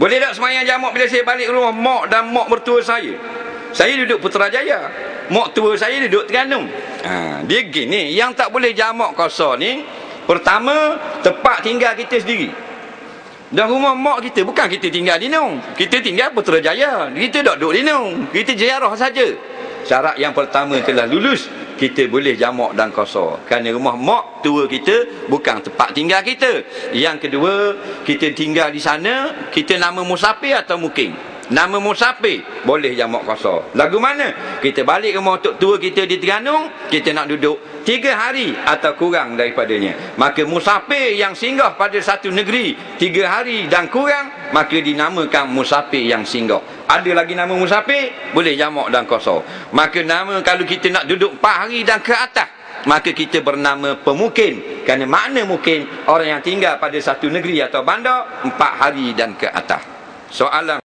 Boleh tak semayang jamak bila saya balik rumah mak dan mak mertua saya? Saya duduk Putrajaya. Mak tua saya duduk Terengganu. Ha, dia gini, yang tak boleh jamak kosor ni, pertama, tempat tinggal kita sendiri. Dan rumah mak kita, bukan kita tinggal di Nung. Kita tinggal Putrajaya. Kita tak duduk di Nung. Kita ziarah saja. Syarat yang pertama telah lulus kita boleh jamak dan kosor kerana rumah mak tua kita bukan tempat tinggal kita. Yang kedua kita tinggal di sana kita nama musafir atau mukim nama musafir boleh jamak kosor lagu mana? Kita balik rumah tok tua kita di Terengganu kita nak duduk tiga hari atau kurang daripadanya. Maka musafir yang singgah pada satu negeri tiga hari dan kurang maka dinamakan musafir yang singgah. Ada lagi nama musafir boleh jamak dan kosor maka nama kalau kita nak duduk 4 hari dan ke atas maka kita bernama pemukin. Kerana makna mungkin orang yang tinggal pada satu negeri atau bandar 4 hari dan ke atas. Soalan